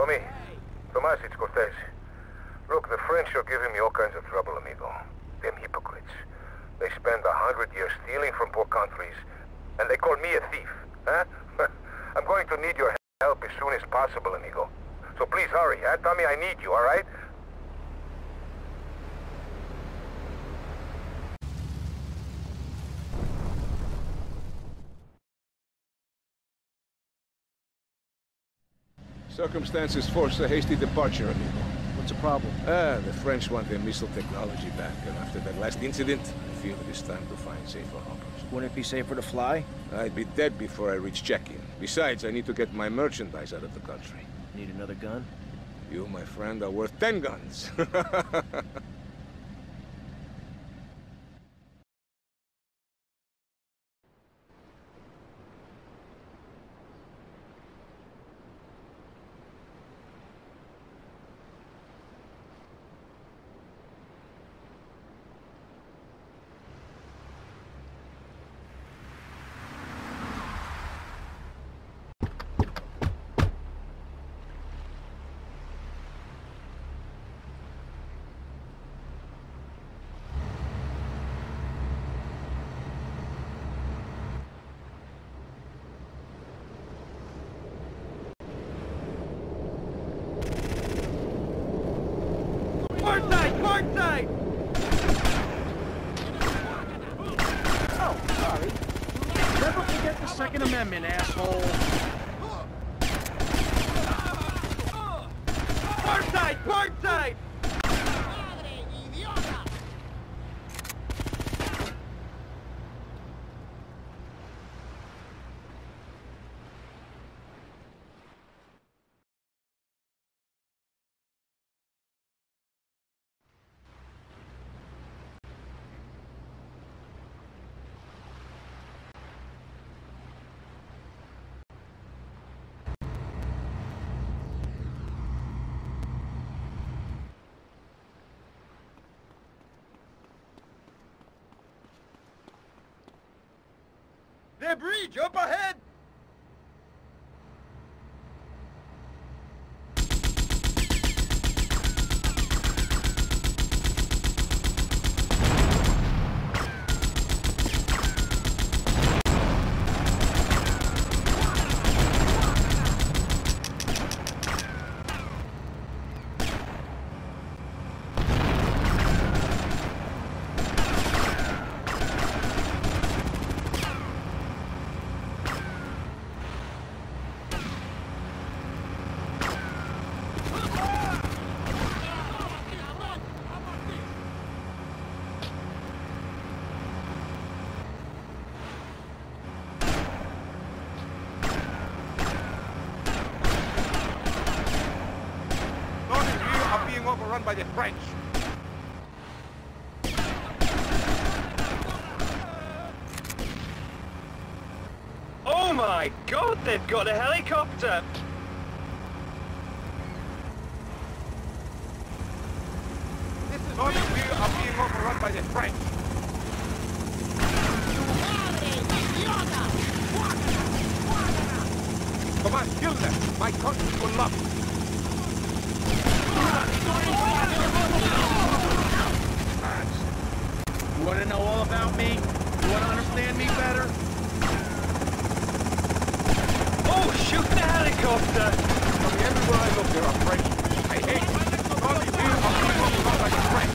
Tommy, Tomas, it's Cortez. Look, the French are giving me all kinds of trouble, amigo. Them hypocrites. They spend a hundred years stealing from poor countries, and they call me a thief, huh? I'm going to need your help as soon as possible, amigo. So please hurry, huh? Tommy, I need you, all right? Circumstances force a hasty departure, amigo. What's the problem? Ah, the French want their missile technology back, and after that last incident, I feel it is time to find safer harbors. Wouldn't it be safer to fly? I'd be dead before I reach check-in. Besides, I need to get my merchandise out of the country. Need another gun? You, my friend, are worth ten guns. Courtside! Courtside! Oh, sorry. Never forget the Second Amendment, asshole. Bridge up ahead! Those of you are being overrun by the French. Oh my god, they've got a helicopter! This is Those of you are being overrun by the French. Come on, kill them. My country will love you. You want to know all about me? You want to understand me better? Oh, shoot the helicopter! From everywhere I look, there are French. I hate you. Those of you are being overrun by the French.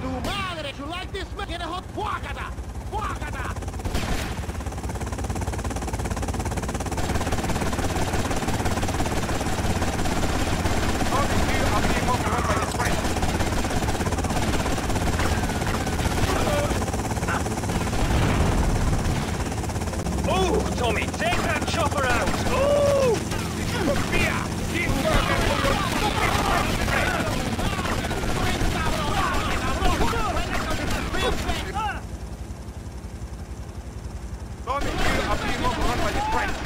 Tu madre! You like this man? Get a hot guacata! Guacata! Those of you are being overrun by the French. Oh, Tommy, take that chopper out! Oh! Those of you are being overrun by the French.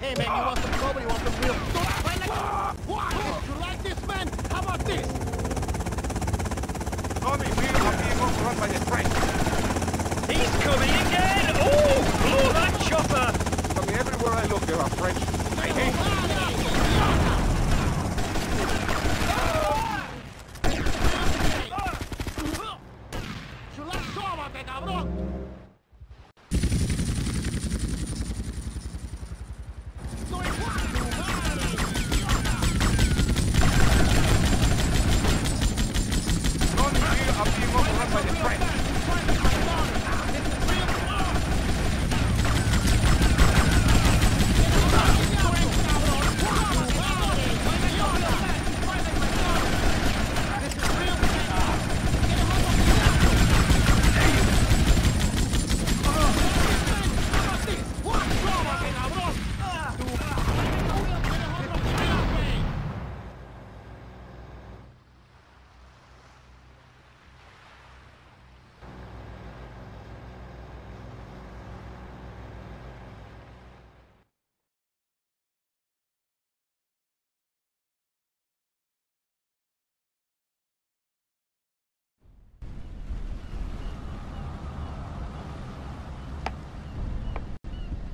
Hey man, you want some trouble? You want some real... Don't fight like Fuck it! You like this, man? How about this? Tommy, we are being overrun by the French. He's coming again! Oh, blow that chopper! Tommy, everywhere I look, there are French. I hate ¡Súbate, cabrón! ¡Soy Juan, tu madre! Tommy, we are being overrun by the French.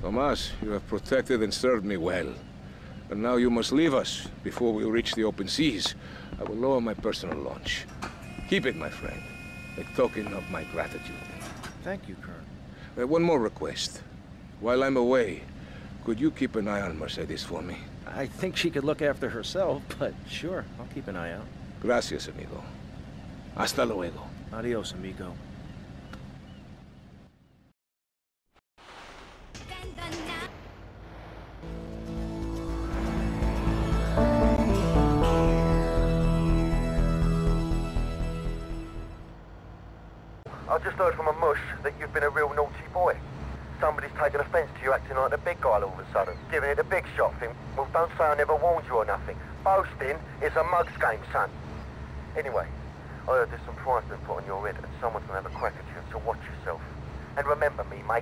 Tomas, you have protected and served me well. But now you must leave us before we reach the open seas. I will lower my personal launch. Keep it, my friend, a token of my gratitude. Thank you, Colonel. Uh, one more request. While I'm away, could you keep an eye on Mercedes for me? I think she could look after herself, but sure, I'll keep an eye out. Gracias, amigo. Hasta luego. Adios, amigo. I just heard from a mush that you've been a real naughty boy. Somebody's taken offence to you acting like the big guy all of a sudden. Giving it a big shot thing. Well, don't say I never warned you or nothing. Boasting is a mug's game, son. Anyway, I heard there's some price been put on your head and someone's gonna have a crack at you, so watch yourself. And remember me, mate.